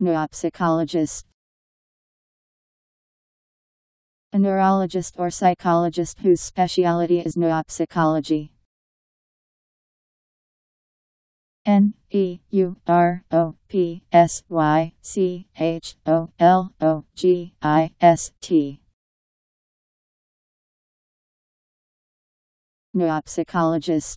Neuropsychologist. A neurologist or psychologist whose specialty is neuropsychology. N E U R O P S Y C H O L O G I S T. Neuropsychologist.